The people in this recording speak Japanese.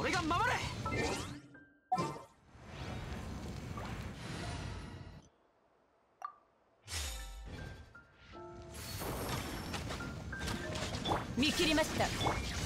俺が守る見切りました。